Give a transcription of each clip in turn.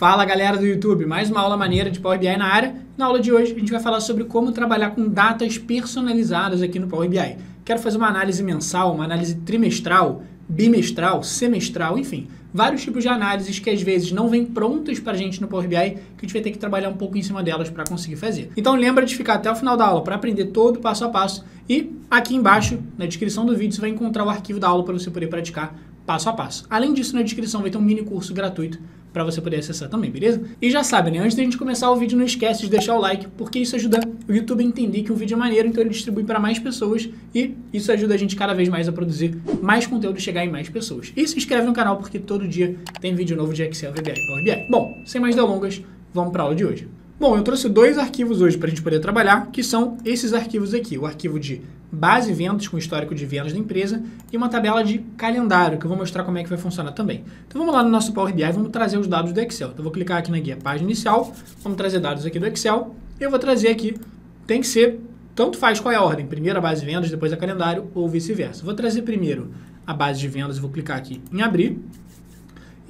Fala galera do YouTube, mais uma aula maneira de Power BI na área. Na aula de hoje a gente vai falar sobre como trabalhar com datas personalizadas aqui no Power BI. Quero fazer uma análise mensal, uma análise trimestral, bimestral, semestral, enfim, vários tipos de análises que às vezes não vêm prontas para a gente no Power BI, que a gente vai ter que trabalhar um pouco em cima delas para conseguir fazer. Então lembra de ficar até o final da aula para aprender todo o passo a passo e aqui embaixo, na descrição do vídeo, você vai encontrar o arquivo da aula para você poder praticar passo a passo. Além disso, na descrição vai ter um mini curso gratuito para você poder acessar também, beleza? E já sabe, né? Antes da gente começar o vídeo, não esquece de deixar o like, porque isso ajuda o YouTube a entender que o vídeo é maneiro, então ele distribui para mais pessoas e isso ajuda a gente cada vez mais a produzir mais conteúdo e chegar em mais pessoas. E se inscreve no canal, porque todo dia tem vídeo novo de Excel, VBA e Power BI. Bom, sem mais delongas, vamos para a aula de hoje. Bom, eu trouxe dois arquivos hoje para a gente poder trabalhar, que são esses arquivos aqui. O arquivo de base vendas com histórico de vendas da empresa e uma tabela de calendário, que eu vou mostrar como é que vai funcionar também. Então vamos lá no nosso Power BI vamos trazer os dados do Excel. Então vou clicar aqui na guia página inicial, vamos trazer dados aqui do Excel. Eu vou trazer aqui, tem que ser, tanto faz qual é a ordem, primeiro a base de vendas, depois a calendário ou vice-versa. Vou trazer primeiro a base de vendas, vou clicar aqui em abrir.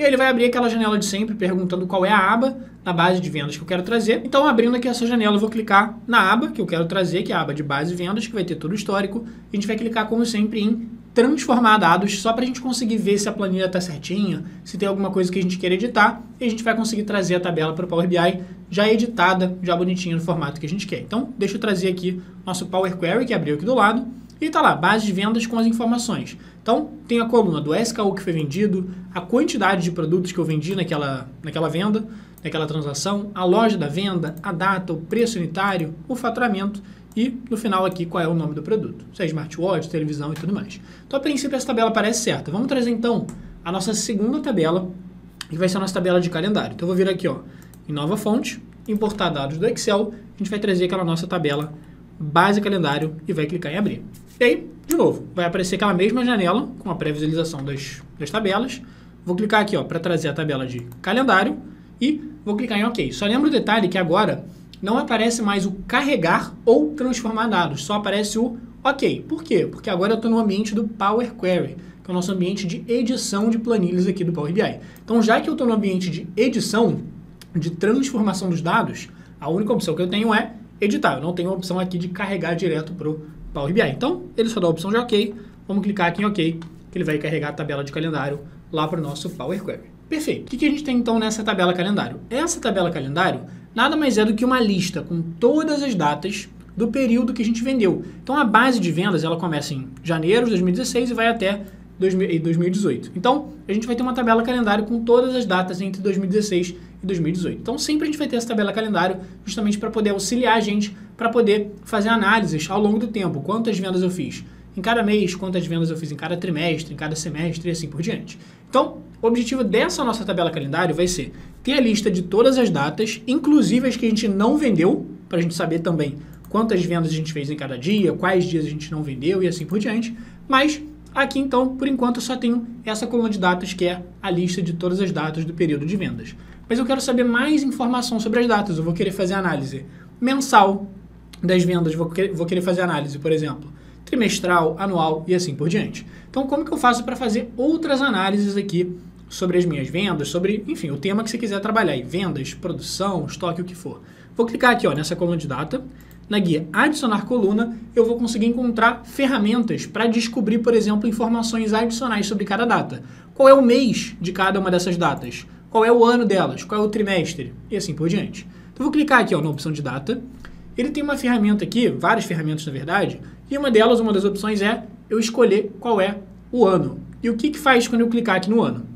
E aí ele vai abrir aquela janela de sempre perguntando qual é a aba na base de vendas que eu quero trazer. Então, abrindo aqui essa janela, eu vou clicar na aba que eu quero trazer, que é a aba de base de vendas, que vai ter todo o histórico. A gente vai clicar, como sempre, em transformar dados, só para a gente conseguir ver se a planilha está certinha, se tem alguma coisa que a gente quer editar, e a gente vai conseguir trazer a tabela para o Power BI já editada, já bonitinha no formato que a gente quer. Então, deixa eu trazer aqui nosso Power Query, que abriu aqui do lado, e está lá, base de vendas com as informações. Então, tem a coluna do SKU que foi vendido, a quantidade de produtos que eu vendi naquela, naquela venda, naquela transação, a loja da venda, a data, o preço unitário, o faturamento e, no final aqui, qual é o nome do produto. Se é smartwatch, televisão e tudo mais. Então, a princípio, essa tabela parece certa. Vamos trazer, então, a nossa segunda tabela, que vai ser a nossa tabela de calendário. Então, eu vou vir aqui, ó, em nova fonte, importar dados do Excel, a gente vai trazer aquela nossa tabela base calendário e vai clicar em abrir. E aí, de novo, vai aparecer aquela mesma janela com a pré-visualização das, das tabelas. Vou clicar aqui para trazer a tabela de calendário e vou clicar em OK. Só lembra o detalhe que agora não aparece mais o carregar ou transformar dados, só aparece o OK. Por quê? Porque agora eu estou no ambiente do Power Query, que é o nosso ambiente de edição de planilhas aqui do Power BI. Então, já que eu estou no ambiente de edição, de transformação dos dados, a única opção que eu tenho é editar. Eu não tenho a opção aqui de carregar direto para o Power BI. Então, ele só dá a opção de OK. Vamos clicar aqui em OK, que ele vai carregar a tabela de calendário lá para o nosso Power Query. Perfeito. O que, que a gente tem então nessa tabela calendário? Essa tabela calendário nada mais é do que uma lista com todas as datas do período que a gente vendeu. Então, a base de vendas ela começa em janeiro de 2016 e vai até 2018. Então, a gente vai ter uma tabela calendário com todas as datas entre 2016 e 2018. Então, sempre a gente vai ter essa tabela calendário justamente para poder auxiliar a gente para poder fazer análises ao longo do tempo. Quantas vendas eu fiz em cada mês, quantas vendas eu fiz em cada trimestre, em cada semestre e assim por diante. Então, o objetivo dessa nossa tabela calendário vai ser ter a lista de todas as datas, inclusive as que a gente não vendeu, para a gente saber também quantas vendas a gente fez em cada dia, quais dias a gente não vendeu e assim por diante. Mas Aqui, então, por enquanto, eu só tenho essa coluna de datas, que é a lista de todas as datas do período de vendas. Mas eu quero saber mais informação sobre as datas. Eu vou querer fazer análise mensal das vendas, vou querer, fazer análise, por exemplo, trimestral, anual e assim por diante. Então, como que eu faço para fazer outras análises aqui sobre as minhas vendas, sobre, enfim, o tema que você quiser trabalhar aí, vendas, produção, estoque, o que for. Vou clicar aqui ó, nessa coluna de data, na guia Adicionar coluna, eu vou conseguir encontrar ferramentas para descobrir, por exemplo, informações adicionais sobre cada data. Qual é o mês de cada uma dessas datas? Qual é o ano delas? Qual é o trimestre? E assim por diante. Então, vou clicar aqui ó, na opção de data. Ele tem uma ferramenta aqui, várias ferramentas na verdade, e uma delas, uma das opções é eu escolher qual é o ano. E o que, que faz quando eu clicar aqui no ano?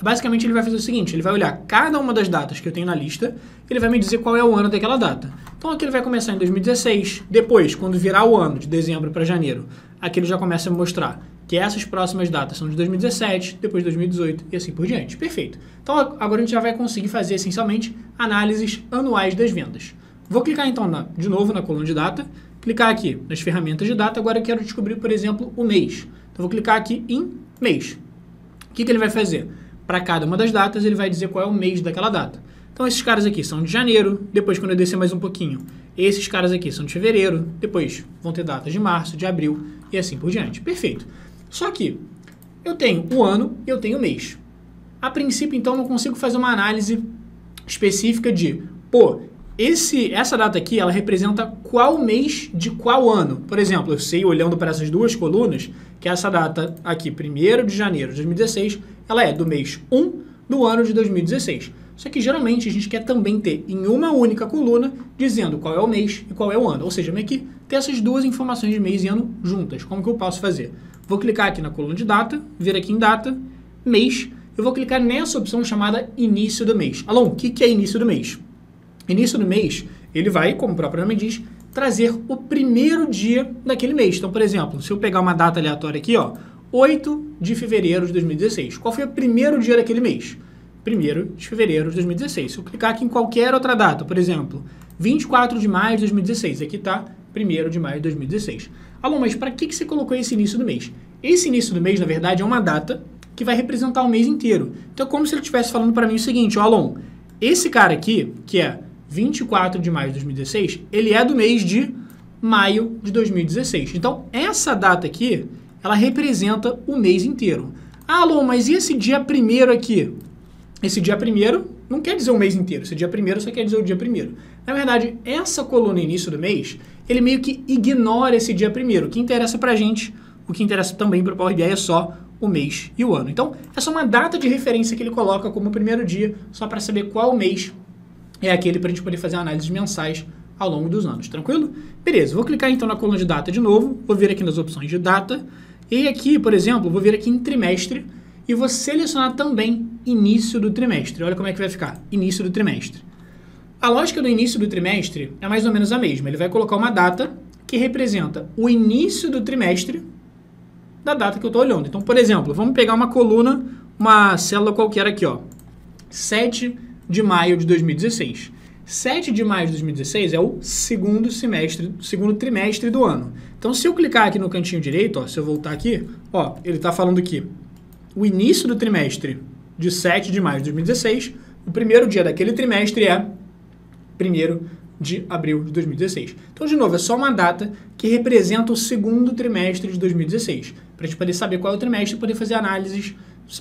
Basicamente, ele vai fazer o seguinte: ele vai olhar cada uma das datas que eu tenho na lista, ele vai me dizer qual é o ano daquela data. Então, aqui ele vai começar em 2016. Depois, quando virar o ano, de dezembro para janeiro, aqui ele já começa a mostrar que essas próximas datas são de 2017, depois de 2018 e assim por diante. Perfeito. Então, agora a gente já vai conseguir fazer, essencialmente, análises anuais das vendas. Vou clicar, então, na, de novo na coluna de data, clicar aqui nas ferramentas de data. Agora eu quero descobrir, por exemplo, o mês. Então, vou clicar aqui em mês. O que, que ele vai fazer? para cada uma das datas, ele vai dizer qual é o mês daquela data. Então, esses caras aqui são de janeiro, depois, quando eu descer mais um pouquinho, esses caras aqui são de fevereiro, depois vão ter datas de março, de abril e assim por diante. Perfeito. Só que eu tenho o ano e eu tenho o mês. A princípio, então, eu consigo fazer uma análise específica de, pô, esse, essa data aqui, ela representa qual mês de qual ano. Por exemplo, eu sei, olhando para essas duas colunas, que essa data aqui, 1 de janeiro de 2016, ela é do mês 1 do ano de 2016. Só que geralmente a gente quer também ter em uma única coluna dizendo qual é o mês e qual é o ano. Ou seja, meio que ter essas duas informações de mês e ano juntas. Como que eu posso fazer? Vou clicar aqui na coluna de data, vir aqui em data, mês, eu vou clicar nessa opção chamada início do mês. Alô, o que, que é início do mês? Início do mês, ele vai, como o próprio nome diz, trazer o primeiro dia daquele mês. Então, por exemplo, se eu pegar uma data aleatória aqui, ó, 8 de fevereiro de 2016. Qual foi o primeiro dia daquele mês? 1 de fevereiro de 2016. Se eu clicar aqui em qualquer outra data, por exemplo, 24 de maio de 2016, aqui está 1 de maio de 2016. Alô, mas para que, que você colocou esse início do mês? Esse início do mês, na verdade, é uma data que vai representar o mês inteiro. Então, é como se ele estivesse falando para mim o seguinte, ó, Alon, esse cara aqui, que é 24 de maio de 2016, ele é do mês de maio de 2016. Então, essa data aqui, ela representa o mês inteiro. Ah, Alô, mas e esse dia primeiro aqui? Esse dia primeiro não quer dizer o mês inteiro. Esse dia primeiro só quer dizer o dia primeiro. Na verdade, essa coluna início do mês, ele meio que ignora esse dia primeiro. O que interessa pra gente, o que interessa também para o Power BI é só o mês e o ano. Então, é só uma data de referência que ele coloca como primeiro dia, só para saber qual mês é aquele para a gente poder fazer análises mensais ao longo dos anos, tranquilo? Beleza, vou clicar então na coluna de data de novo, vou vir aqui nas opções de data, e aqui, por exemplo, vou vir aqui em trimestre, e vou selecionar também início do trimestre. Olha como é que vai ficar, início do trimestre. A lógica do início do trimestre é mais ou menos a mesma. Ele vai colocar uma data que representa o início do trimestre da data que eu estou olhando. Então, por exemplo, vamos pegar uma coluna, uma célula qualquer aqui, ó. 7 de maio de 2016. 7 de maio de 2016 é o segundo semestre, segundo trimestre do ano. Então, se eu clicar aqui no cantinho direito, ó, se eu voltar aqui, ó, ele está falando aqui o início do trimestre de 7 de maio de 2016, o primeiro dia daquele trimestre é 1 de abril de 2016. Então, de novo, é só uma data que representa o segundo trimestre de 2016, para a gente poder saber qual é o trimestre e poder fazer análises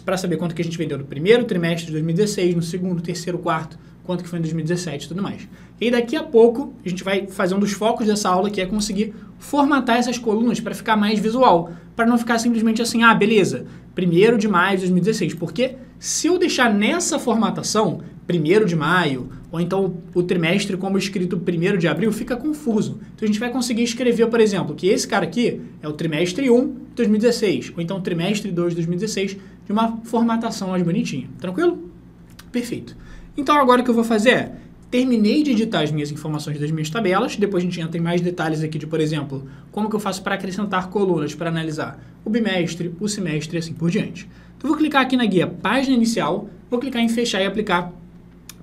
para saber quanto que a gente vendeu no primeiro trimestre de 2016, no segundo, terceiro, quarto, quanto que foi em 2017 e tudo mais. E daqui a pouco a gente vai fazer um dos focos dessa aula que é conseguir formatar essas colunas para ficar mais visual, para não ficar simplesmente assim, ah, beleza, 1 de maio de 2016. Porque se eu deixar nessa formatação, 1 de maio, ou então o trimestre como escrito 1 de abril, fica confuso. Então a gente vai conseguir escrever, por exemplo, que esse cara aqui é o trimestre 1 de 2016, ou então trimestre 2 de 2016, de uma formatação mais bonitinha. Tranquilo? Perfeito. Então agora o que eu vou fazer é terminei de editar as minhas informações das minhas tabelas, depois a gente entra em mais detalhes aqui de, por exemplo, como que eu faço para acrescentar colunas para analisar o bimestre, o semestre e assim por diante. Então vou clicar aqui na guia página inicial, vou clicar em fechar e aplicar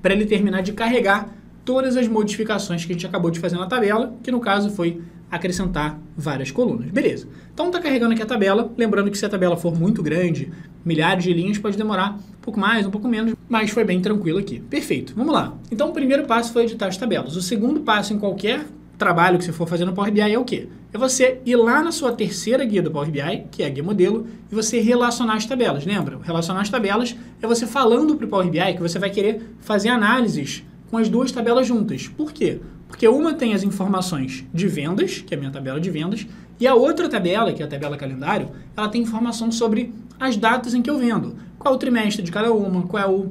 para ele terminar de carregar todas as modificações que a gente acabou de fazer na tabela, que no caso foi acrescentar várias colunas. Beleza. Então está carregando aqui a tabela, lembrando que se a tabela for muito grande, milhares de linhas, pode demorar um pouco mais, um pouco menos, mas foi bem tranquilo aqui. Perfeito. Vamos lá. Então o primeiro passo foi editar as tabelas. O segundo passo em qualquer trabalho que você for fazer no Power BI é o quê? É você ir lá na sua terceira guia do Power BI, que é a guia modelo, e você relacionar as tabelas. Lembra? Relacionar as tabelas é você falando para o Power BI que você vai querer fazer análises com as duas tabelas juntas. Por quê? Porque uma tem as informações de vendas, que é a minha tabela de vendas, e a outra tabela, que é a tabela calendário, ela tem informação sobre as datas em que eu vendo. Qual é o trimestre de cada uma, qual é o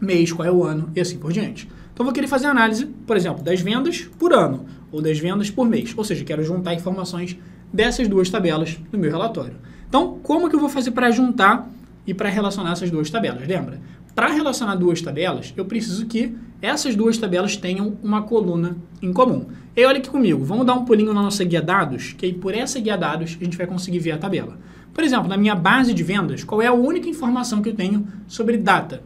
mês, qual é o ano e assim por diante. Então, vou querer fazer análise, por exemplo, das vendas por ano ou das vendas por mês. Ou seja, quero juntar informações dessas duas tabelas no meu relatório. Então, como que eu vou fazer para juntar e para relacionar essas duas tabelas? Lembra? Para relacionar duas tabelas, eu preciso que essas duas tabelas tenham uma coluna em comum. E olha aqui comigo, vamos dar um pulinho na nossa guia dados, que aí por essa guia dados a gente vai conseguir ver a tabela. Por exemplo, na minha base de vendas, qual é a única informação que eu tenho sobre data?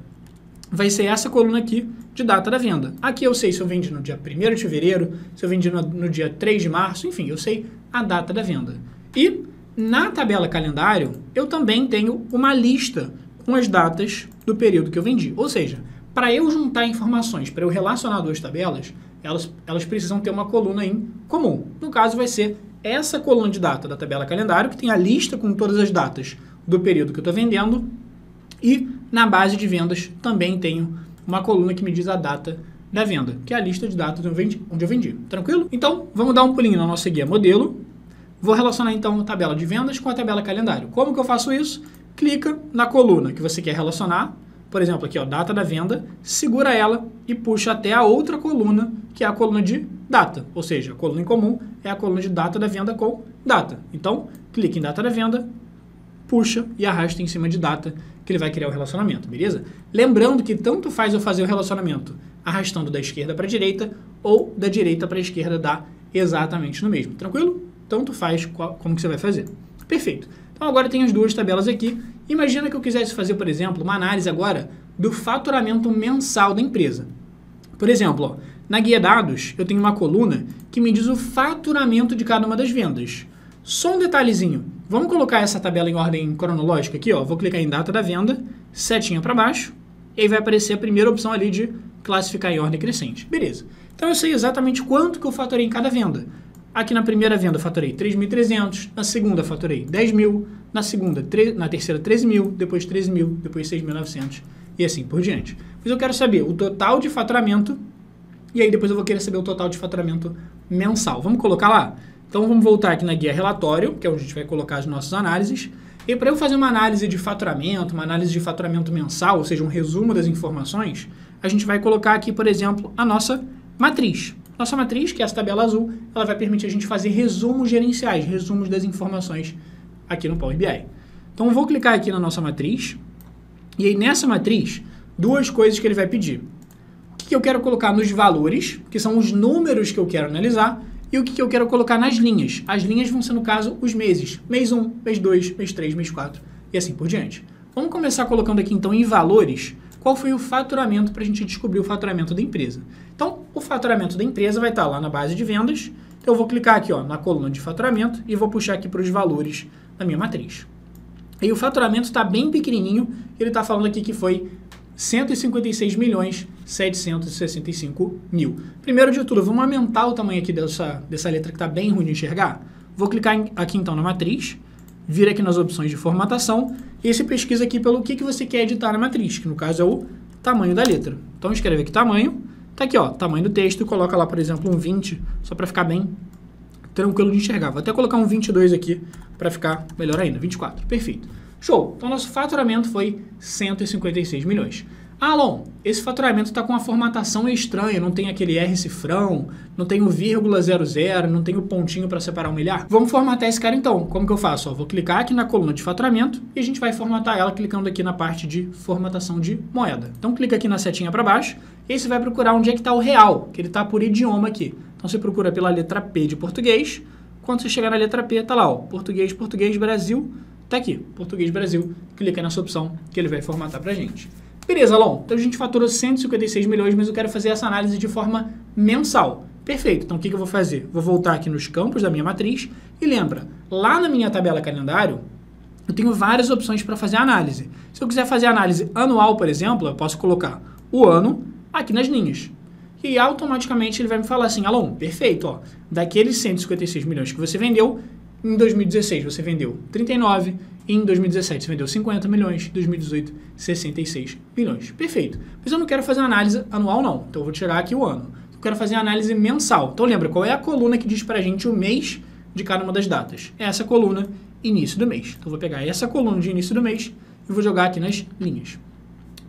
Vai ser essa coluna aqui de data da venda. Aqui eu sei se eu vendi no dia 1 de fevereiro, se eu vendi no, no dia 3 de março, enfim, eu sei a data da venda. E na tabela calendário, eu também tenho uma lista com as datas do período que eu vendi. Ou seja, para eu juntar informações, para eu relacionar duas tabelas, elas, elas precisam ter uma coluna em comum. No caso, vai ser essa coluna de data da tabela calendário, que tem a lista com todas as datas do período que eu estou vendendo, e na base de vendas também tenho uma coluna que me diz a data da venda, que é a lista de datas onde eu vendi. Tranquilo? Então, vamos dar um pulinho na nossa guia modelo. Vou relacionar então a tabela de vendas com a tabela calendário. Como que eu faço isso? Clica na coluna que você quer relacionar, por exemplo, aqui ó, data da venda, segura ela e puxa até a outra coluna, que é a coluna de data, ou seja, a coluna em comum é a coluna de data da venda com data. Então, clique em data da venda, puxa e arrasta em cima de data, que ele vai criar o relacionamento, beleza? Lembrando que tanto faz eu fazer o relacionamento arrastando da esquerda para a direita ou da direita para a esquerda dá exatamente no mesmo, tranquilo? Tanto faz qual, como que você vai fazer. Perfeito. Então agora tem as duas tabelas aqui. Imagina que eu quisesse fazer, por exemplo, uma análise agora do faturamento mensal da empresa. Por exemplo, ó, na guia dados eu tenho uma coluna que me diz o faturamento de cada uma das vendas. Só um detalhezinho. Vamos colocar essa tabela em ordem cronológica aqui, ó. Vou clicar em data da venda, setinha para baixo, e aí vai aparecer a primeira opção ali de classificar em ordem crescente. Beleza. Então eu sei exatamente quanto que eu faturei em cada venda. Aqui na primeira venda eu faturei 3.300, na segunda faturei 10 mil, na segunda, na terceira 13 mil, depois 13 mil, depois 6.900 e assim por diante. Mas eu quero saber o total de faturamento e aí depois eu vou querer saber o total de faturamento mensal. Vamos colocar lá? Então vamos voltar aqui na guia relatório, que é onde a gente vai colocar as nossas análises. E para eu fazer uma análise de faturamento, uma análise de faturamento mensal, ou seja, um resumo das informações, a gente vai colocar aqui, por exemplo, a nossa matriz. Nossa matriz, que é essa tabela azul, ela vai permitir a gente fazer resumos gerenciais, resumos das informações aqui no Power BI. Então, vou clicar aqui na nossa matriz, e aí nessa matriz, duas coisas que ele vai pedir. O que eu quero colocar nos valores, que são os números que eu quero analisar, e o que eu quero colocar nas linhas. As linhas vão ser, no caso, os meses. Mês 1, mês 2, mês 3, mês 4 e assim por diante. Vamos começar colocando aqui, então, em valores, qual foi o faturamento para a gente descobrir o faturamento da empresa. Então, o faturamento da empresa vai estar lá na base de vendas. Então, eu vou clicar aqui ó, na coluna de faturamento e vou puxar aqui para os valores da minha matriz. E o faturamento está bem pequenininho. Ele está falando aqui que foi 156 milhões 765 mil. Primeiro de tudo, vamos aumentar o tamanho aqui dessa, dessa letra que está bem ruim de enxergar. Vou clicar aqui então na matriz, vir aqui nas opções de formatação e você pesquisa aqui pelo que, que você quer editar na matriz, que no caso é o tamanho da letra. Então escreve aqui tamanho, tá aqui ó, tamanho do texto, coloca lá por exemplo um 20, só para ficar bem tranquilo de enxergar. Vou até colocar um 22 aqui para ficar melhor ainda, 24, perfeito. Show! Então, nosso faturamento foi 156 milhões. Alon, esse faturamento está com uma formatação estranha, não tem aquele R cifrão, não tem o vírgula 00, não tem o pontinho para separar um milhar. Vamos formatar esse cara então. Como que eu faço? Ó, vou clicar aqui na coluna de faturamento e a gente vai formatar ela clicando aqui na parte de formatação de moeda. Então clica aqui na setinha para baixo e você vai procurar onde é que está o real, que ele está por idioma aqui. Então você procura pela letra P de português. Quando você chegar na letra P, tá lá, ó, português, português, Brasil, Tá aqui, Português Brasil. Clica nessa opção que ele vai formatar pra gente. Beleza, Alon. Então a gente faturou 156 milhões, mas eu quero fazer essa análise de forma mensal. Perfeito. Então o que, eu vou fazer? Vou voltar aqui nos campos da minha matriz e lembra, lá na minha tabela calendário, eu tenho várias opções para fazer análise. Se eu quiser fazer análise anual, por exemplo, eu posso colocar o ano aqui nas linhas. E automaticamente ele vai me falar assim, Alon, perfeito, ó, daqueles 156 milhões que você vendeu, em 2016 você vendeu 39, em 2017 você vendeu 50 milhões, em 2018 66 milhões. Perfeito. Mas eu não quero fazer análise anual não, então eu vou tirar aqui o ano. Eu quero fazer análise mensal. Então lembra, qual é a coluna que diz pra gente o mês de cada uma das datas? É essa coluna início do mês. Então eu vou pegar essa coluna de início do mês e vou jogar aqui nas linhas.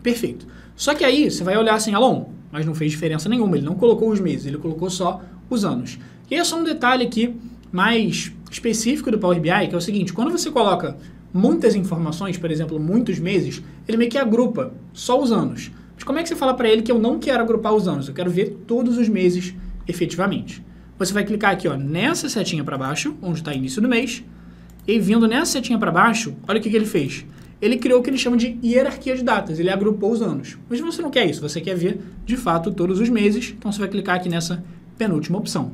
Perfeito. Só que aí você vai olhar assim, Alon, mas não fez diferença nenhuma, ele não colocou os meses, ele colocou só os anos. E é só um detalhe aqui mais específico do Power BI, que é o seguinte, quando você coloca muitas informações, por exemplo, muitos meses, ele meio que agrupa só os anos. Mas como é que você fala para ele que eu não quero agrupar os anos? Eu quero ver todos os meses efetivamente. Você vai clicar aqui ó, nessa setinha para baixo, onde está início do mês, e vindo nessa setinha para baixo, olha o que, que ele fez. Ele criou o que ele chama de hierarquia de datas, ele agrupou os anos. Mas você não quer isso, você quer ver de fato todos os meses, então você vai clicar aqui nessa penúltima opção.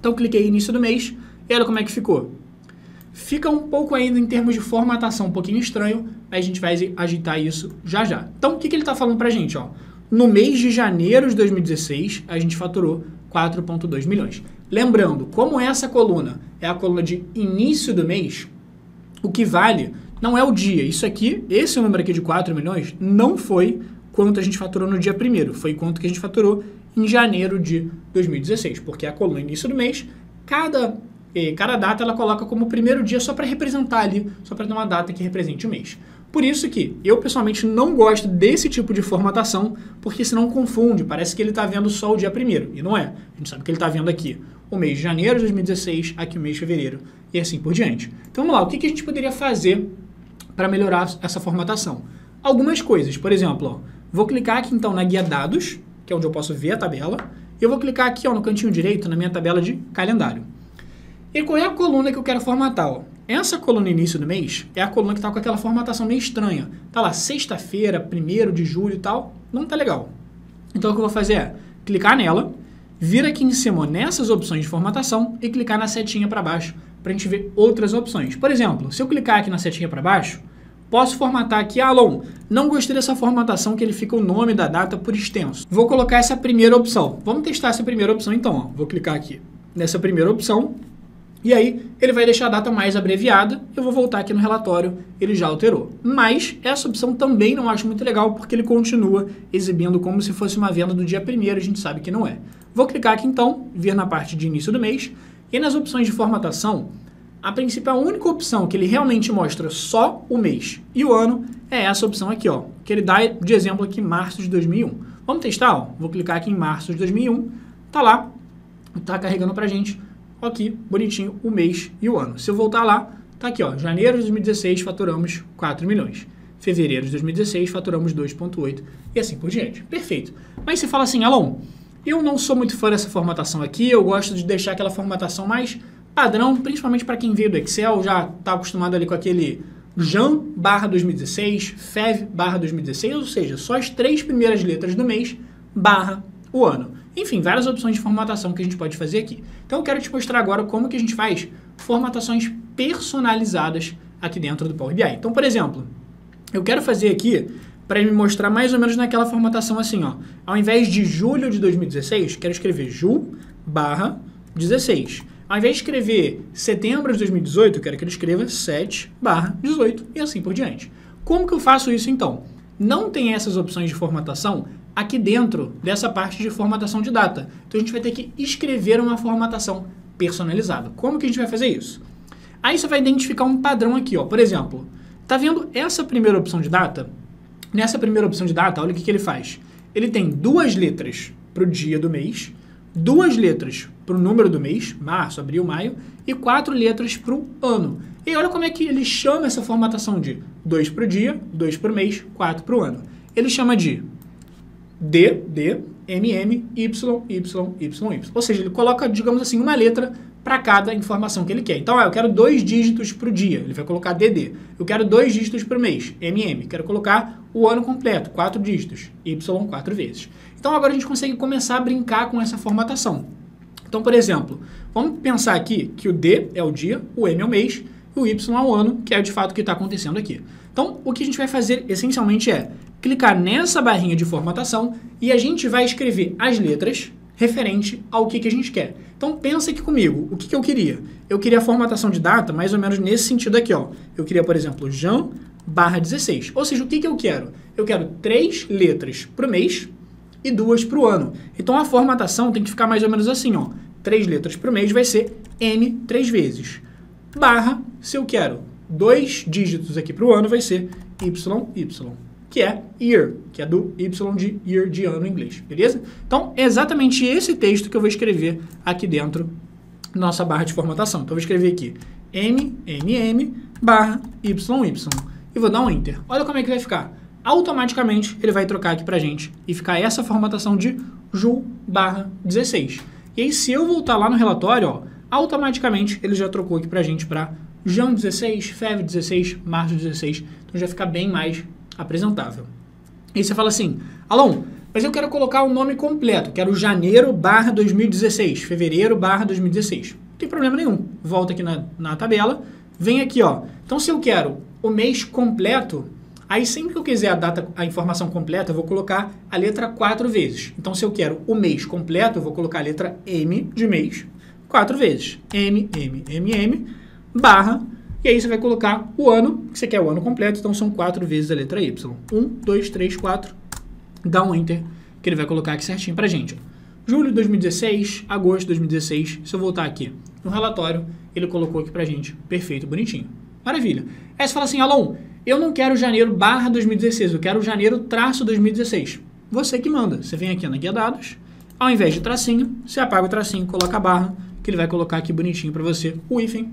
Então cliquei início do mês e olha como é que ficou. Fica um pouco ainda em termos de formatação um pouquinho estranho, a gente vai agitar isso já já. Então o que, que ele está falando para a gente? Ó? No mês de janeiro de 2016, a gente faturou 4,2 milhões. Lembrando, como essa coluna é a coluna de início do mês, o que vale não é o dia. Isso aqui, esse número aqui de 4 milhões, não foi quanto a gente faturou no dia primeiro, foi quanto que a gente faturou em janeiro de 2016, porque a coluna início do mês, cada, eh, cada data ela coloca como primeiro dia só para representar ali, só para ter uma data que represente o mês. Por isso que eu pessoalmente não gosto desse tipo de formatação, porque senão confunde, parece que ele está vendo só o dia primeiro, e não é. A gente sabe que ele está vendo aqui o mês de janeiro de 2016, aqui o mês de fevereiro, e assim por diante. Então vamos lá, o que, que a gente poderia fazer para melhorar essa formatação? Algumas coisas, por exemplo, ó, vou clicar aqui então na guia dados, que é onde eu posso ver a tabela, e eu vou clicar aqui ó, no cantinho direito, na minha tabela de calendário. E qual é a coluna que eu quero formatar? Ó? Essa coluna início do mês é a coluna que está com aquela formatação meio estranha. Tá lá, sexta-feira, primeiro de julho e tal. Não tá legal. Então o que eu vou fazer é clicar nela, vir aqui em cima nessas opções de formatação e clicar na setinha para baixo para a gente ver outras opções. Por exemplo, se eu clicar aqui na setinha para baixo, posso formatar aqui, Alon, não gostei dessa formatação que ele fica o nome da data por extenso. Vou colocar essa primeira opção. Vamos testar essa primeira opção então. Ó. Vou clicar aqui nessa primeira opção e aí ele vai deixar a data mais abreviada. Eu vou voltar aqui no relatório, ele já alterou. Mas essa opção também não acho muito legal porque ele continua exibindo como se fosse uma venda do dia primeiro, a gente sabe que não é. Vou clicar aqui então, vir na parte de início do mês e nas opções de formatação, a principal única opção que ele realmente mostra só o mês e o ano é essa opção aqui, ó, que ele dá de exemplo aqui março de 2001. Vamos testar, ó. Vou clicar aqui em março de 2001, tá lá, tá carregando pra gente aqui, bonitinho, o mês e o ano. Se eu voltar lá, tá aqui, ó, janeiro de 2016 faturamos 4 milhões. Fevereiro de 2016 faturamos 2.8 e assim por diante. Perfeito. Mas você fala assim, Alon, eu não sou muito fã dessa formatação aqui, eu gosto de deixar aquela formatação mais padrão, principalmente para quem veio do Excel, já está acostumado ali com aquele Jan barra 2016, Fev barra 2016, ou seja, só as três primeiras letras do mês barra o ano. Enfim, várias opções de formatação que a gente pode fazer aqui. Então eu quero te mostrar agora como que a gente faz formatações personalizadas aqui dentro do Power BI. Então, por exemplo, eu quero fazer aqui para me mostrar mais ou menos naquela formatação assim, ó. Ao invés de julho de 2016, quero escrever jul barra 16. Ao invés de escrever setembro de 2018, eu quero que ele escreva 7 barra 18 e assim por diante. Como que eu faço isso então? Não tem essas opções de formatação aqui dentro dessa parte de formatação de data. Então a gente vai ter que escrever uma formatação personalizada. Como que a gente vai fazer isso? Aí você vai identificar um padrão aqui, ó. Por exemplo, tá vendo essa primeira opção de data? Nessa primeira opção de data, olha o que, que ele faz. Ele tem duas letras para o dia do mês, duas letras para o número do mês, março, abril, maio, e quatro letras para o ano. E olha como é que ele chama essa formatação de 2 para o dia, 2 para o mês, 4 para o ano. Ele chama de D, D, M, M, Y, Y, Y, Y. Ou seja, ele coloca, digamos assim, uma letra para cada informação que ele quer. Então, ah, eu quero dois dígitos para o dia, ele vai colocar DD. Eu quero dois dígitos para o mês, MM. Quero colocar o ano completo, quatro dígitos, Y quatro vezes. Então, agora a gente consegue começar a brincar com essa formatação. Então, por exemplo, vamos pensar aqui que o D é o dia, o M é o mês e o Y é o ano, que é de fato o que está acontecendo aqui. Então, o que a gente vai fazer essencialmente é clicar nessa barrinha de formatação e a gente vai escrever as letras referente ao que, que a gente quer. Então pensa aqui comigo, o que, que eu queria? Eu queria a formatação de data mais ou menos nesse sentido aqui, ó. Eu queria, por exemplo, Jan barra 16. Ou seja, o que, que eu quero? Eu quero três letras para o mês e duas para o ano. Então a formatação tem que ficar mais ou menos assim, ó. Três letras para o mês vai ser M três vezes. Barra, se eu quero dois dígitos aqui para o ano, vai ser Y, Y que é year, que é do Y de year de ano em inglês, beleza? Então, é exatamente esse texto que eu vou escrever aqui dentro da nossa barra de formatação. Então, eu vou escrever aqui M, M, M, barra Y, Y. E vou dar um Enter. Olha como é que vai ficar. Automaticamente, ele vai trocar aqui pra gente e ficar essa formatação de Jul barra 16. E aí, se eu voltar lá no relatório, ó, automaticamente ele já trocou aqui pra gente para Jan 16, Fev 16, Março 16. Então já fica bem mais apresentável. E você fala assim, Alon, mas eu quero colocar o nome completo, quero janeiro barra 2016, fevereiro barra 2016. Não tem problema nenhum. Volta aqui na, na tabela, vem aqui, ó. Então, se eu quero o mês completo, aí sempre que eu quiser a data, a informação completa, eu vou colocar a letra quatro vezes. Então, se eu quero o mês completo, eu vou colocar a letra M de mês quatro vezes. M, M, M, M, barra e aí você vai colocar o ano, que você quer o ano completo, então são quatro vezes a letra Y. 1, 2, 3, 4, dá um Enter, que ele vai colocar aqui certinho pra gente. Julho de 2016, agosto de 2016, se eu voltar aqui no relatório, ele colocou aqui pra gente, perfeito, bonitinho. Maravilha. Aí você fala assim, Alon, eu não quero janeiro barra 2016, eu quero janeiro traço 2016. Você que manda. Você vem aqui na guia dados, ao invés de tracinho, você apaga o tracinho, coloca a barra, que ele vai colocar aqui bonitinho para você o hífen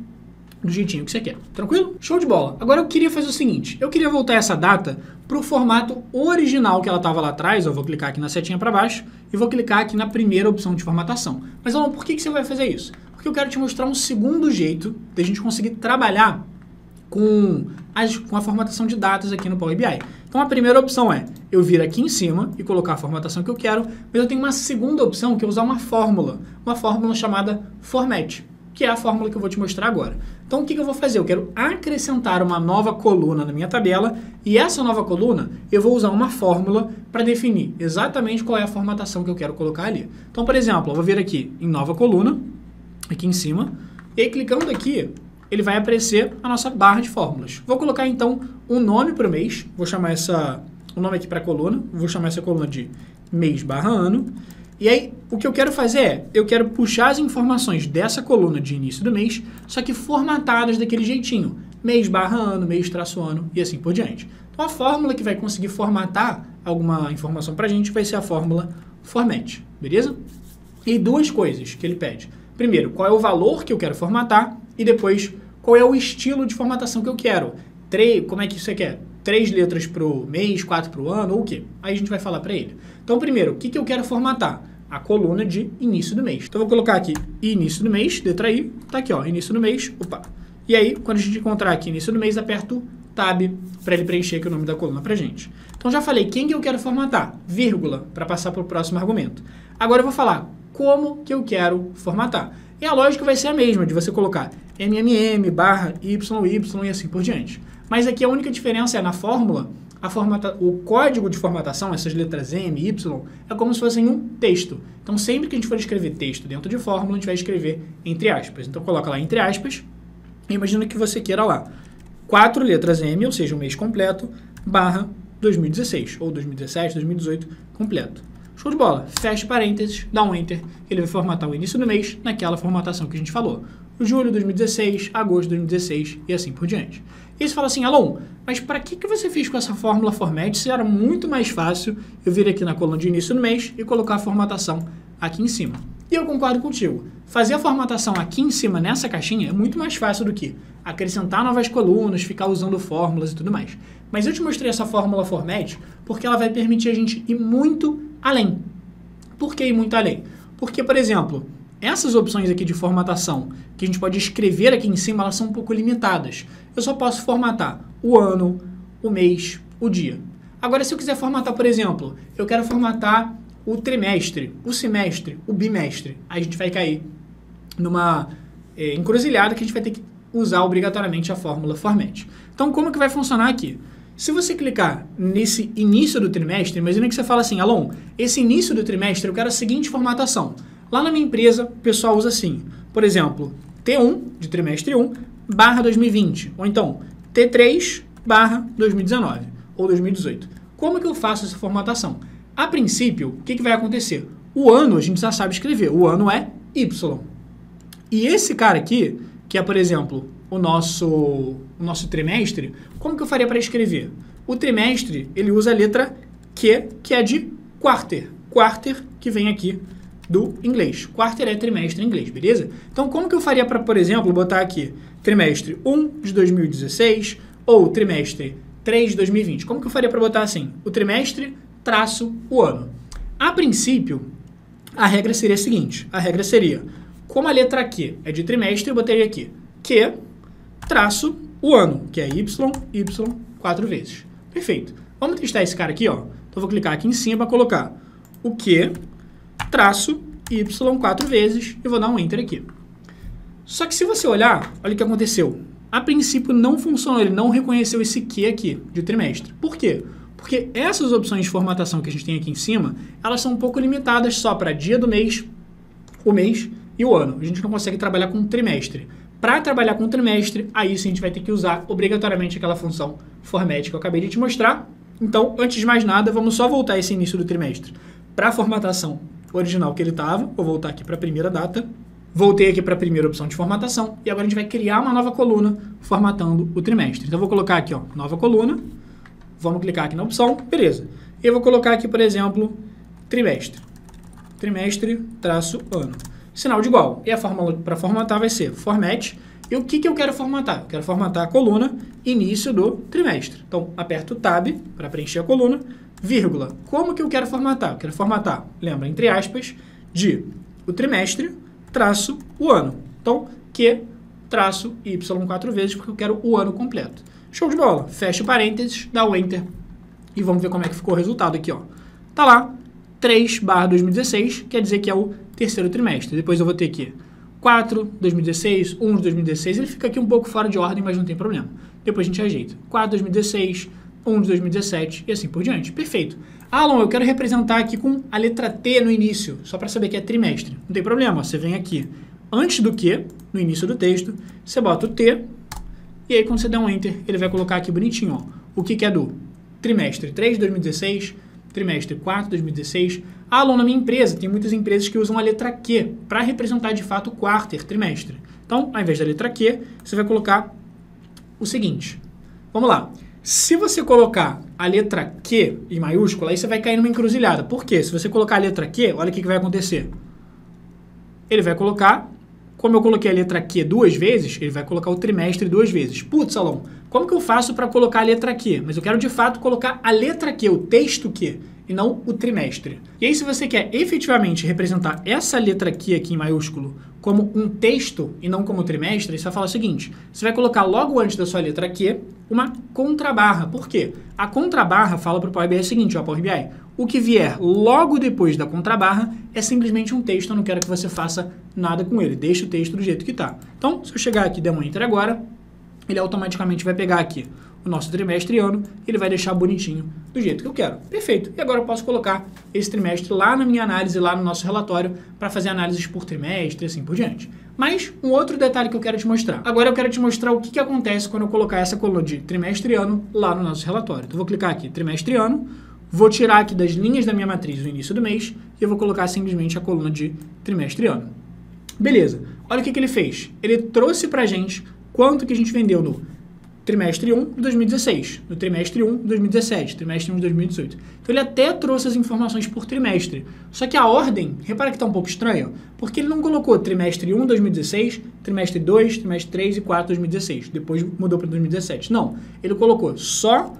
do jeitinho que você quer. Tranquilo? Show de bola. Agora eu queria fazer o seguinte, eu queria voltar essa data para o formato original que ela estava lá atrás, eu vou clicar aqui na setinha para baixo e vou clicar aqui na primeira opção de formatação. Mas Alon, por que, que você vai fazer isso? Porque eu quero te mostrar um segundo jeito de a gente conseguir trabalhar com, as, com a formatação de datas aqui no Power BI. Então a primeira opção é eu vir aqui em cima e colocar a formatação que eu quero, mas eu tenho uma segunda opção que é usar uma fórmula, uma fórmula chamada format, que é a fórmula que eu vou te mostrar agora. Então o que, eu vou fazer? Eu quero acrescentar uma nova coluna na minha tabela e essa nova coluna eu vou usar uma fórmula para definir exatamente qual é a formatação que eu quero colocar ali. Então, por exemplo, eu vou vir aqui em nova coluna, aqui em cima, e clicando aqui, ele vai aparecer a nossa barra de fórmulas. Vou colocar então um nome para o mês, vou chamar essa, o um nome aqui para a coluna, vou chamar essa coluna de mês barra ano. E aí, o que eu quero fazer é, eu quero puxar as informações dessa coluna de início do mês, só que formatadas daquele jeitinho. Mês barra ano, mês traço ano e assim por diante. Então, a fórmula que vai conseguir formatar alguma informação para a gente vai ser a fórmula format, beleza? E duas coisas que ele pede. Primeiro, qual é o valor que eu quero formatar e depois qual é o estilo de formatação que eu quero. Três, como é que você quer? Três letras para o mês, quatro para o ano ou o quê? Aí a gente vai falar para ele. Então, primeiro, o que, que eu quero formatar? A coluna de início do mês. Então, vou colocar aqui início do mês, letra I, tá aqui, ó, início do mês, opa. E aí, quando a gente encontrar aqui início do mês, aperto Tab para ele preencher aqui o nome da coluna para gente. Então, já falei quem que eu quero formatar, vírgula, para passar para o próximo argumento. Agora eu vou falar como que eu quero formatar. E a lógica vai ser a mesma, de você colocar MMM, barra, YY e assim por diante. Mas aqui a única diferença é na fórmula, a formata, o código de formatação, essas letras M, Y, é como se fossem um texto. Então sempre que a gente for escrever texto dentro de fórmula, a gente vai escrever entre aspas. Então coloca lá entre aspas, imagina que você queira lá quatro letras M, ou seja, um mês completo, barra 2016, ou 2017, 2018 completo. Show de bola. Fecha parênteses, dá um Enter, ele vai formatar o início do mês naquela formatação que a gente falou. Julho de 2016, agosto de 2016 e assim por diante. E você fala assim, Alon, mas para que, que você fez com essa fórmula format se era muito mais fácil eu vir aqui na coluna de início do mês e colocar a formatação aqui em cima? E eu concordo contigo. Fazer a formatação aqui em cima nessa caixinha é muito mais fácil do que acrescentar novas colunas, ficar usando fórmulas e tudo mais. Mas eu te mostrei essa fórmula format porque ela vai permitir a gente ir muito além. Por que ir muito além? Porque, por exemplo, essas opções aqui de formatação que a gente pode escrever aqui em cima, elas são um pouco limitadas. Eu só posso formatar o ano, o mês, o dia. Agora, se eu quiser formatar, por exemplo, eu quero formatar o trimestre, o semestre, o bimestre. A gente vai cair numa é, encruzilhada que a gente vai ter que usar obrigatoriamente a fórmula format. Então, como que vai funcionar aqui? Se você clicar nesse início do trimestre, imagina que você fala assim, Alon, esse início do trimestre eu quero a seguinte formatação. Lá na minha empresa, o pessoal usa assim, por exemplo, T1 de trimestre 1 barra 2020, ou então T3 barra 2019 ou 2018. Como que eu faço essa formatação? A princípio, o que, que vai acontecer? O ano a gente já sabe escrever. O ano é Y. E esse cara aqui, que é, por exemplo, o nosso, o nosso trimestre, como que eu faria para escrever? O trimestre, ele usa a letra Q, que é de quarter. Quarter, que vem aqui do inglês. Quarter é trimestre em inglês, beleza? Então, como que eu faria para, por exemplo, botar aqui trimestre 1 de 2016 ou trimestre 3 de 2020? Como que eu faria para botar assim? O trimestre traço o ano. A princípio, a regra seria a seguinte: a regra seria, como a letra Q é de trimestre, eu botaria aqui Q traço o ano, que é Y, Y quatro vezes. Perfeito. Vamos testar esse cara aqui, ó. Então, vou clicar aqui em cima para colocar o Q traço Y quatro vezes e vou dar um Enter aqui. Só que se você olhar, olha o que aconteceu. A princípio não funcionou, ele não reconheceu esse Q aqui de trimestre. Por quê? Porque essas opções de formatação que a gente tem aqui em cima, elas são um pouco limitadas só para dia do mês, o mês e o ano. A gente não consegue trabalhar com trimestre. Para trabalhar com trimestre, aí sim a gente vai ter que usar obrigatoriamente aquela função format que eu acabei de te mostrar. Então, antes de mais nada, vamos só voltar esse início do trimestre para a formatação original que ele estava. Vou voltar aqui para a primeira data. Voltei aqui para a primeira opção de formatação e agora a gente vai criar uma nova coluna formatando o trimestre. Então, eu vou colocar aqui, ó, nova coluna. Vamos clicar aqui na opção, beleza. Eu vou colocar aqui, por exemplo, trimestre. Trimestre, traço, ano. Sinal de igual. E a fórmula para formatar vai ser format. E o que, que eu quero formatar? Eu quero formatar a coluna início do trimestre. Então, aperto Tab para preencher a coluna, vírgula. Como que eu quero formatar? Eu quero formatar, lembra, entre aspas, de o trimestre, traço, o ano. Então, Q, traço, Y quatro vezes, porque eu quero o ano completo. Show de bola. Fecha parênteses, dá o Enter e vamos ver como é que ficou o resultado aqui. Ó. Tá lá, 3 barra 2016, quer dizer que é o terceiro trimestre. Depois eu vou ter aqui 4, 2016, 1 de 2016. Ele fica aqui um pouco fora de ordem, mas não tem problema. Depois a gente ajeita. 4 de 2016, 1 de 2017 e assim por diante. Perfeito. Alan, eu quero representar aqui com a letra T no início, só para saber que é trimestre. Não tem problema, você vem aqui antes do que, no início do texto, você bota o T, e aí quando você der um Enter, ele vai colocar aqui bonitinho, ó, o que, que é do trimestre 3 de 2016, trimestre 4 de 2016. Ah, Alan, na minha empresa, tem muitas empresas que usam a letra Q para representar de fato o quarter, trimestre. Então, ao invés da letra Q, você vai colocar o seguinte. Vamos lá. Se você colocar a letra Q em maiúscula, aí você vai cair numa encruzilhada. Por quê? Se você colocar a letra Q, olha o que, que vai acontecer. Ele vai colocar como eu coloquei a letra Q duas vezes, ele vai colocar o trimestre duas vezes. Putz, Salom, como que eu faço para colocar a letra Q? Mas eu quero de fato colocar a letra Q, o texto Q, e não o trimestre. E aí, se você quer efetivamente representar essa letra Q aqui em maiúsculo como um texto e não como trimestre, você vai falar o seguinte: você vai colocar logo antes da sua letra Q uma contrabarra. Por quê? A contrabarra fala para o Power BI o seguinte, ó, Power BI, o que vier logo depois da contrabarra é simplesmente um texto, eu não quero que você faça nada com ele, deixe o texto do jeito que está. Então, se eu chegar aqui e der um Enter agora, ele automaticamente vai pegar aqui nosso trimestre ano ele vai deixar bonitinho do jeito que eu quero. Perfeito. E agora eu posso colocar esse trimestre lá na minha análise, lá no nosso relatório, para fazer análises por trimestre e assim por diante. Mas um outro detalhe que eu quero te mostrar. Agora eu quero te mostrar o que, que acontece quando eu colocar essa coluna de trimestre ano lá no nosso relatório. Então, eu vou clicar aqui, trimestre ano, Vou tirar aqui das linhas da minha matriz o início do mês e eu vou colocar simplesmente a coluna de trimestre ano. Beleza. Olha o que, que ele fez. Ele trouxe para gente quanto que a gente vendeu no trimestre 1 de 2016, no trimestre 1 de 2017, trimestre 1 de 2018. Então ele até trouxe as informações por trimestre. Só que a ordem, repara que está um pouco estranha, porque ele não colocou trimestre 1 de 2016, trimestre 2, trimestre 3 e 4 de 2016. Depois mudou para 2017. Não, ele colocou só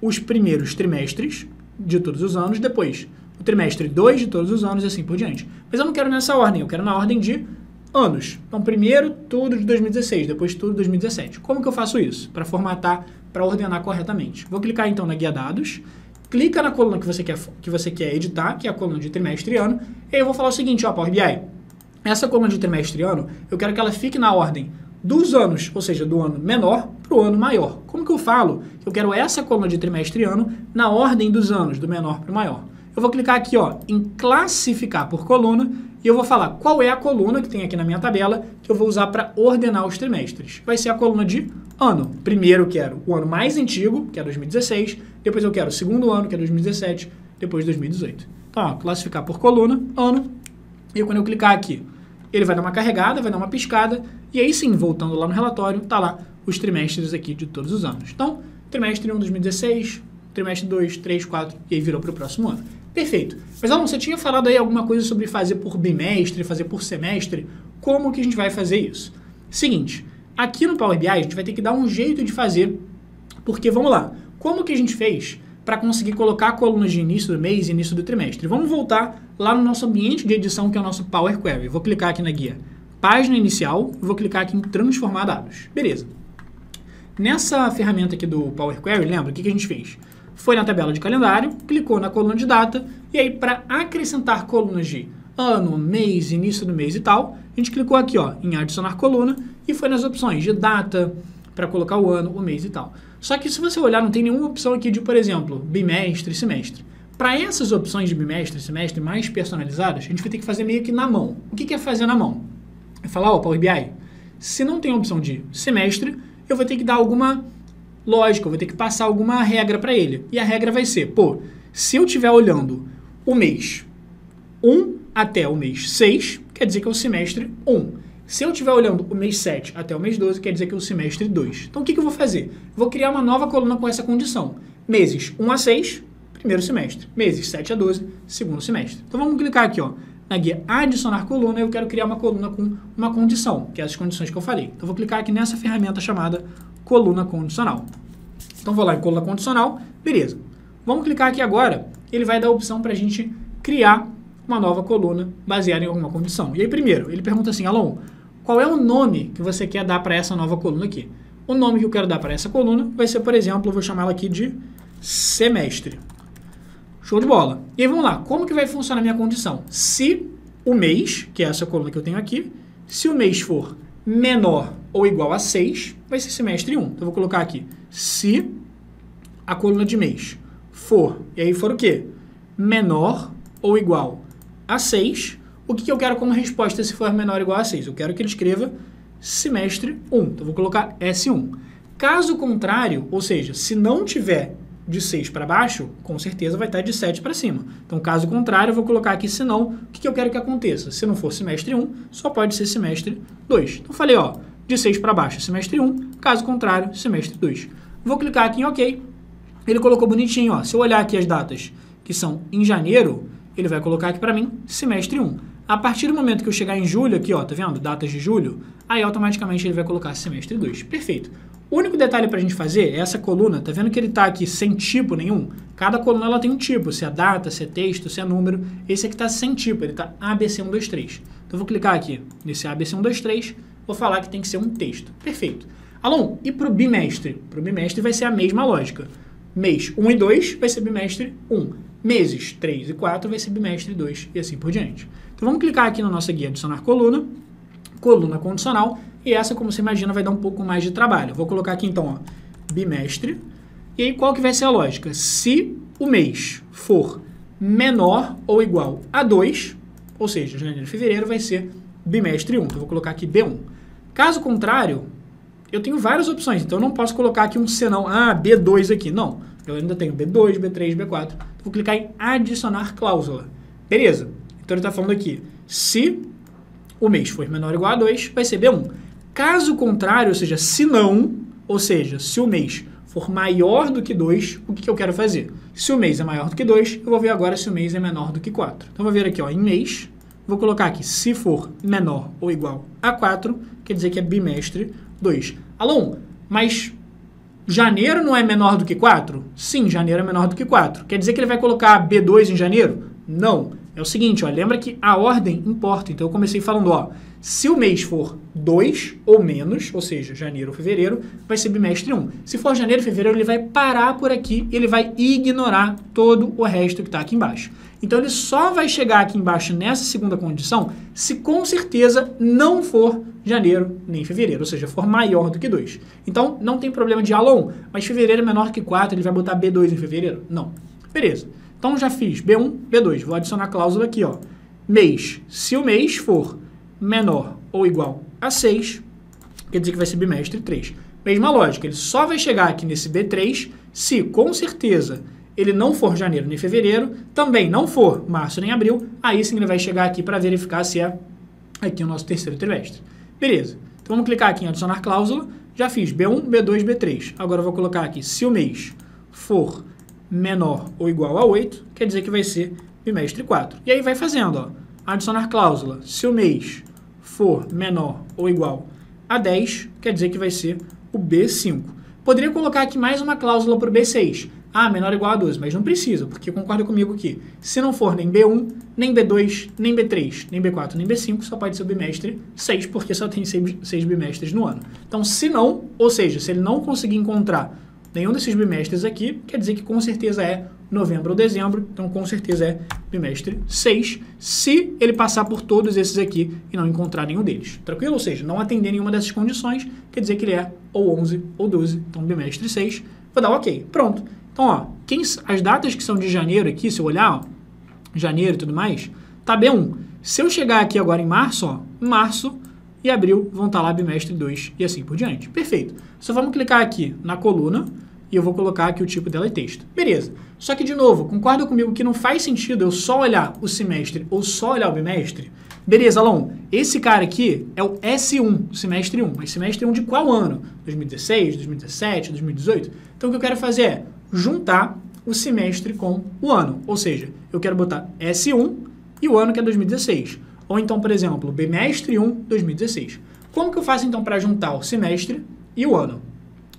os primeiros trimestres de todos os anos, depois o trimestre 2 de todos os anos e assim por diante. Mas eu não quero nessa ordem, eu quero na ordem de anos. Então, primeiro tudo de 2016, depois tudo de 2017. Como que eu faço isso? Para formatar, para ordenar corretamente. Vou clicar então na guia dados, clica na coluna que você quer, que você quer editar, que é a coluna de trimestre e ano, e eu vou falar o seguinte, ó, Power BI, essa coluna de trimestre e ano, eu quero que ela fique na ordem dos anos, ou seja, do ano menor para o ano maior. Como que eu falo? Eu quero essa coluna de trimestre e ano na ordem dos anos, do menor para o maior. Eu vou clicar aqui ó, em classificar por coluna e eu vou falar qual é a coluna que tem aqui na minha tabela que eu vou usar para ordenar os trimestres. Vai ser a coluna de ano. Primeiro eu quero o ano mais antigo, que é 2016, depois eu quero o segundo ano, que é 2017, depois 2018. Então, ó, classificar por coluna, ano, e quando eu clicar aqui ele vai dar uma carregada, vai dar uma piscada, e aí sim, voltando lá no relatório, tá lá os trimestres aqui de todos os anos. Então, trimestre 1 2016, trimestre 2, 3, 4, e aí virou para o próximo ano. Perfeito. Mas, Alan, você tinha falado aí alguma coisa sobre fazer por bimestre, fazer por semestre. Como que a gente vai fazer isso? Seguinte, aqui no Power BI a gente vai ter que dar um jeito de fazer, porque, vamos lá, como que a gente fez para conseguir colocar colunas de início do mês e início do trimestre. Vamos voltar lá no nosso ambiente de edição, que é o nosso Power Query. Vou clicar aqui na guia Página Inicial vou clicar aqui em Transformar Dados. Beleza. Nessa ferramenta aqui do Power Query, lembra o que, que a gente fez? Foi na tabela de calendário, clicou na coluna de data e aí para acrescentar colunas de ano, mês, início do mês e tal, a gente clicou aqui ó, em adicionar coluna e foi nas opções de data, para colocar o ano, o mês e tal. Só que se você olhar, não tem nenhuma opção aqui de, por exemplo, bimestre, semestre. Para essas opções de bimestre, semestre mais personalizadas, a gente vai ter que fazer meio que na mão. O que é fazer na mão? É falar, ó, Power BI, se não tem opção de semestre, eu vou ter que dar alguma Lógico, eu vou ter que passar alguma regra para ele. E a regra vai ser, pô, se eu estiver olhando o mês 1 até o mês 6, quer dizer que é o semestre 1. Se eu estiver olhando o mês 7 até o mês 12, quer dizer que é o semestre 2. Então, o que, que eu vou fazer? Vou criar uma nova coluna com essa condição. Meses 1 a 6, primeiro semestre. Meses 7 a 12, segundo semestre. Então, vamos clicar aqui, ó, na guia adicionar coluna, eu quero criar uma coluna com uma condição, que é as condições que eu falei. Então, vou clicar aqui nessa ferramenta chamada coluna condicional. Então vou lá em coluna condicional, beleza. Vamos clicar aqui agora, ele vai dar a opção para a gente criar uma nova coluna baseada em alguma condição. E aí primeiro, ele pergunta assim, Alon, qual é o nome que você quer dar para essa nova coluna aqui? O nome que eu quero dar para essa coluna vai ser, por exemplo, eu vou chamar ela aqui de semestre. Show de bola. E aí vamos lá, como que vai funcionar a minha condição? Se o mês, que é essa coluna que eu tenho aqui, se o mês for menor ou igual a 6, vai ser semestre 1. Então, eu vou colocar aqui, se a coluna de mês for, e aí for o quê? Menor ou igual a 6, o que, que eu quero como resposta se for menor ou igual a 6? Eu quero que ele escreva semestre 1. Então, eu vou colocar S1. Caso contrário, ou seja, se não tiver de 6 para baixo, com certeza vai estar de 7 para cima. Então, caso contrário, eu vou colocar aqui senão, o que, que eu quero que aconteça? Se não for semestre 1, só pode ser semestre 2. Então, falei, ó, de 6 para baixo, semestre 1, caso contrário, semestre 2. Vou clicar aqui em OK. Ele colocou bonitinho, ó. Se eu olhar aqui as datas que são em janeiro, ele vai colocar aqui para mim semestre 1. A partir do momento que eu chegar em julho aqui, ó, tá vendo? Datas de julho, aí automaticamente ele vai colocar semestre 2. Perfeito. O único detalhe para a gente fazer é essa coluna, tá vendo que ele está aqui sem tipo nenhum? Cada coluna ela tem um tipo, se é data, se é texto, se é número. Esse aqui está sem tipo, ele está ABC123. Então vou clicar aqui nesse ABC123, vou falar que tem que ser um texto. Perfeito. Alon, e para o bimestre? Para o bimestre vai ser a mesma lógica. Mês 1 e 2 vai ser bimestre 1. Meses 3 e 4 vai ser bimestre 2 e assim por diante. Então vamos clicar aqui na nossa guia adicionar coluna, coluna condicional, e essa, como você imagina, vai dar um pouco mais de trabalho. Vou colocar aqui então, ó, bimestre. E aí qual que vai ser a lógica? Se o mês for menor ou igual a 2, ou seja, janeiro e fevereiro vai ser bimestre 1. Então, eu vou colocar aqui B1. Caso contrário, eu tenho várias opções, então eu não posso colocar aqui um senão, ah, B2 aqui. Não, eu ainda tenho B2, B3, B4. Vou clicar em adicionar cláusula. Beleza. Então ele está falando aqui, se o mês for menor ou igual a 2, vai ser B1. Caso contrário, ou seja, se não, ou seja, se o mês for maior do que 2, o que, que eu quero fazer? Se o mês é maior do que 2, eu vou ver agora se o mês é menor do que 4. Então, vou ver aqui ó, em mês, vou colocar aqui, se for menor ou igual a 4, quer dizer que é bimestre 2. Alon, mas janeiro não é menor do que 4? Sim, janeiro é menor do que 4. Quer dizer que ele vai colocar B2 em janeiro? Não. É o seguinte, ó, lembra que a ordem importa. Então eu comecei falando, ó, se o mês for 2 ou menos, ou seja, janeiro ou fevereiro, vai ser bimestre 1. Um. Se for janeiro ou fevereiro, ele vai parar por aqui, ele vai ignorar todo o resto que está aqui embaixo. Então ele só vai chegar aqui embaixo nessa segunda condição se com certeza não for janeiro nem fevereiro, ou seja, for maior do que 2. Então não tem problema de alon, mas fevereiro é menor que 4, ele vai botar B2 em fevereiro? Não. Beleza. Então já fiz B1, B2. Vou adicionar a cláusula aqui, ó. Mês. Se o mês for menor ou igual a 6, quer dizer que vai ser bimestre 3. Mesma lógica, ele só vai chegar aqui nesse B3 se, com certeza, ele não for janeiro nem fevereiro, também não for março nem abril, aí sim ele vai chegar aqui para verificar se é aqui o nosso terceiro trimestre. Beleza. Então vamos clicar aqui em adicionar cláusula. Já fiz B1, B2, B3. Agora eu vou colocar aqui, se o mês for menor ou igual a 8, quer dizer que vai ser bimestre 4. E aí vai fazendo, ó, adicionar cláusula. Se o mês for menor ou igual a 10, quer dizer que vai ser o B5. Poderia colocar aqui mais uma cláusula para o B6. Ah, menor ou igual a 12, mas não precisa, porque concorda comigo que se não for nem B1, nem B2, nem B3, nem B4, nem B5, só pode ser o bimestre 6, porque só tem 6 bimestres no ano. Então, se não, ou seja, se ele não conseguir encontrar nenhum desses bimestres aqui, quer dizer que com certeza é novembro ou dezembro, então com certeza é bimestre 6, se ele passar por todos esses aqui e não encontrar nenhum deles. Tranquilo? Ou seja, não atender nenhuma dessas condições, quer dizer que ele é ou 11 ou 12, então bimestre 6, vou dar ok. Pronto. Então, ó, quem, as datas que são de janeiro aqui, se eu olhar, ó, janeiro e tudo mais, tá B1. Se eu chegar aqui agora em março, ó, março e abril vão estar lá bimestre 2 e assim por diante. Perfeito. Só vamos clicar aqui na coluna e eu vou colocar aqui o tipo dela é texto. Beleza. Só que, de novo, concorda comigo que não faz sentido eu só olhar o semestre ou só olhar o bimestre? Beleza, Alon, esse cara aqui é o S1, semestre 1. Mas semestre 1 de qual ano? 2016, 2017, 2018? Então, o que eu quero fazer é juntar o semestre com o ano. Ou seja, eu quero botar S1 e o ano que é 2016. Ou então, por exemplo, bimestre 1, 2016. Como que eu faço, então, para juntar o semestre e o ano?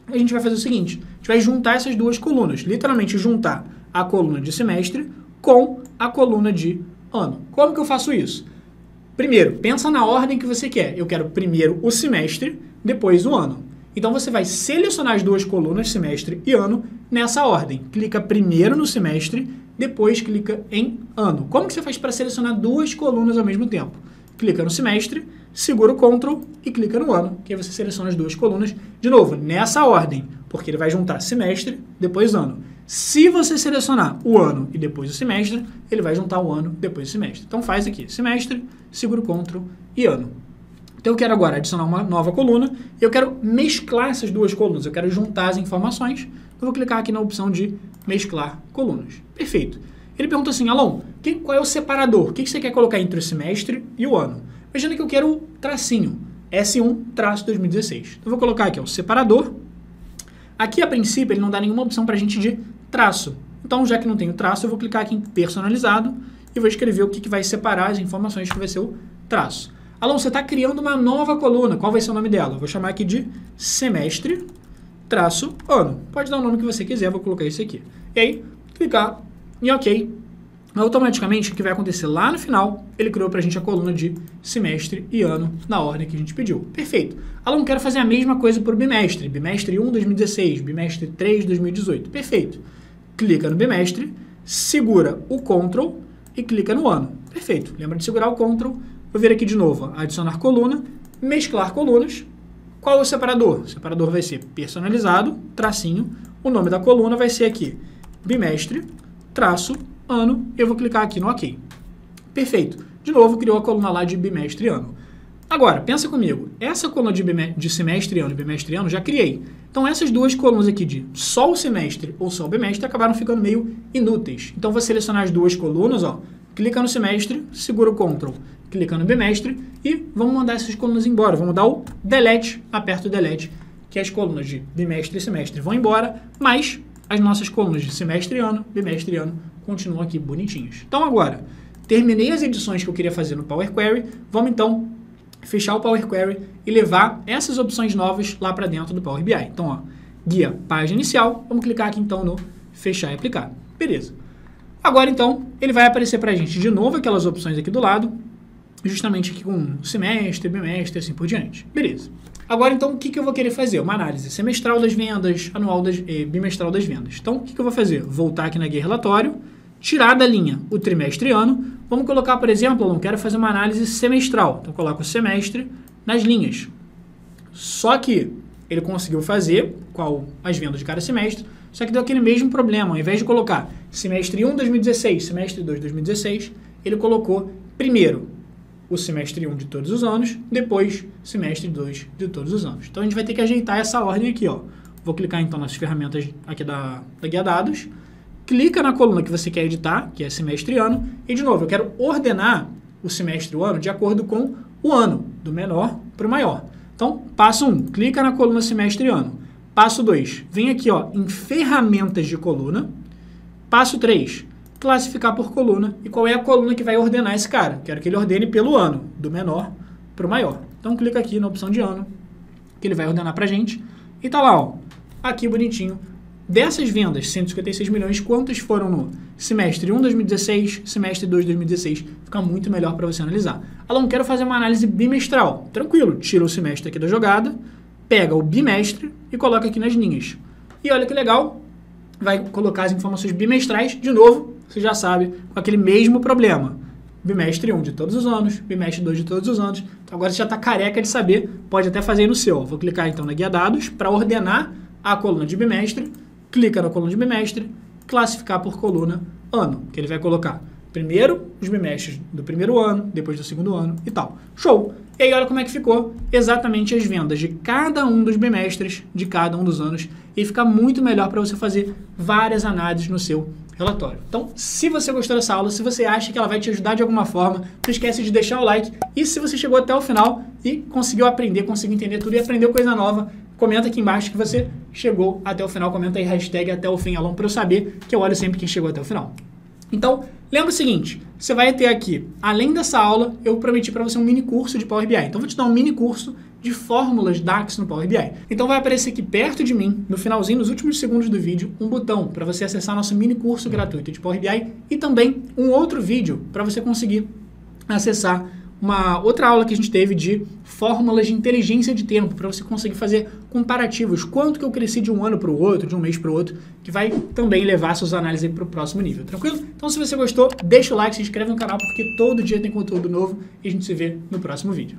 A gente vai fazer o seguinte, a gente vai juntar essas duas colunas. Literalmente, juntar a coluna de semestre com a coluna de ano. Como que eu faço isso? Primeiro, pensa na ordem que você quer. Eu quero primeiro o semestre, depois o ano. Então você vai selecionar as duas colunas, semestre e ano, nessa ordem. Clica primeiro no semestre, depois clica em ano. Como que você faz para selecionar duas colunas ao mesmo tempo? Clica no semestre, segura o Ctrl e clica no ano, que aí você seleciona as duas colunas, de novo, nessa ordem, porque ele vai juntar semestre, depois ano. Se você selecionar o ano e depois o semestre, ele vai juntar o ano depois do semestre. Então faz aqui, semestre, segura o Ctrl e ano. Então eu quero agora adicionar uma nova coluna eu quero mesclar essas duas colunas, eu quero juntar as informações. Eu vou clicar aqui na opção de mesclar colunas. Perfeito. Ele pergunta assim, Alon, qual é o separador? O que você quer colocar entre o semestre e o ano? Imagina que eu quero o tracinho, S1 traço 2016. Então eu vou colocar aqui ó, o separador. Aqui, a princípio, ele não dá nenhuma opção para a gente de traço. Então, já que não tem o traço, eu vou clicar aqui em personalizado e vou escrever o que, que vai separar as informações que vai ser o traço. Alon, você está criando uma nova coluna. Qual vai ser o nome dela? Eu vou chamar aqui de semestre traço ano. Pode dar o nome que você quiser, vou colocar esse aqui. E aí, clicar em OK. Automaticamente, o que vai acontecer lá no final, ele criou para a gente a coluna de semestre e ano na ordem que a gente pediu. Perfeito. Alon, quero fazer a mesma coisa para o bimestre. Bimestre 1, 2016. Bimestre 3, 2018. Perfeito clica no bimestre, segura o Ctrl e clica no ano. Perfeito. Lembra de segurar o Ctrl. Vou vir aqui de novo, adicionar coluna, mesclar colunas. Qual o separador? O separador vai ser personalizado, tracinho. O nome da coluna vai ser aqui, bimestre, traço, ano. Eu vou clicar aqui no OK. Perfeito. De novo, criou a coluna lá de bimestre e ano. Agora, pensa comigo. Essa coluna de, de semestre ano e bimestre ano já criei. Então, essas duas colunas aqui de só o semestre ou só o bimestre acabaram ficando meio inúteis. Então, vou selecionar as duas colunas, ó, clica no semestre, segura o Ctrl, clica no bimestre e vamos mandar essas colunas embora. Vamos dar o delete, aperto o delete, que as colunas de bimestre e semestre vão embora, mas as nossas colunas de semestre e ano, bimestre e ano continuam aqui bonitinhas. Então, agora, terminei as edições que eu queria fazer no Power Query, vamos então fechar o Power Query e levar essas opções novas lá para dentro do Power BI. Então, ó, guia página inicial, vamos clicar aqui então no fechar e aplicar. Beleza. Agora então, ele vai aparecer para a gente de novo aquelas opções aqui do lado, justamente aqui com semestre, bimestre, assim por diante. Beleza. Agora então, o que, que eu vou querer fazer? Uma análise semestral das vendas, anual das, eh, bimestral das vendas. Então, o que, que eu vou fazer? Voltar aqui na guia relatório, tirar da linha o trimestre e ano. Vamos colocar, por exemplo, eu não quero fazer uma análise semestral. Então, coloco o semestre nas linhas. Só que ele conseguiu fazer qual as vendas de cada semestre, só que deu aquele mesmo problema. Ao invés de colocar semestre 1 2016, semestre 2 2016, ele colocou primeiro o semestre 1 de todos os anos, depois semestre 2 de todos os anos. Então a gente vai ter que ajeitar essa ordem aqui, ó. Vou clicar então nas ferramentas aqui da, da guia dados clica na coluna que você quer editar, que é semestre e ano, e de novo, eu quero ordenar o semestre e o ano de acordo com o ano, do menor para o maior. Então, passo 1, um, clica na coluna semestre e ano. Passo 2, vem aqui ó, em ferramentas de coluna. Passo 3, classificar por coluna. E qual é a coluna que vai ordenar esse cara? Quero que ele ordene pelo ano, do menor para o maior. Então, clica aqui na opção de ano, que ele vai ordenar para gente. E tá lá, ó, aqui bonitinho, Dessas vendas, 156 milhões, quantas foram no semestre 1 2016, semestre 2 2016? Fica muito melhor para você analisar. Alon, quero fazer uma análise bimestral. Tranquilo, tira o semestre aqui da jogada, pega o bimestre e coloca aqui nas linhas. E olha que legal, vai colocar as informações bimestrais, de novo, você já sabe, com aquele mesmo problema. Bimestre 1 de todos os anos, bimestre 2 de todos os anos. Então agora você já está careca de saber, pode até fazer no seu. Vou clicar então na guia dados para ordenar a coluna de bimestre clica na coluna de bimestre, classificar por coluna ano, que ele vai colocar Primeiro os bimestres do primeiro ano, depois do segundo ano e tal. Show! E aí olha como é que ficou exatamente as vendas de cada um dos bimestres, de cada um dos anos, e fica muito melhor para você fazer várias análises no seu relatório. Então, se você gostou dessa aula, se você acha que ela vai te ajudar de alguma forma, não esquece de deixar o like. E se você chegou até o final e conseguiu aprender, conseguiu entender tudo e aprendeu coisa nova, comenta aqui embaixo que você chegou até o final. Comenta aí hashtag até o fim, Alon, para eu saber que eu olho sempre quem chegou até o final. Então, lembra o seguinte, você vai ter aqui, além dessa aula, eu prometi para você um mini curso de Power BI. Então, vou te dar um mini curso de fórmulas DAX no Power BI. Então vai aparecer aqui perto de mim, no finalzinho, nos últimos segundos do vídeo, um botão para você acessar nosso mini curso gratuito de Power BI e também um outro vídeo para você conseguir acessar uma outra aula que a gente teve de fórmulas de inteligência de tempo, para você conseguir fazer comparativos, quanto que eu cresci de um ano para o outro, de um mês para o outro, que vai também levar suas análises para o próximo nível, tranquilo? Então se você gostou, deixa o like, se inscreve no canal, porque todo dia tem conteúdo novo e a gente se vê no próximo vídeo.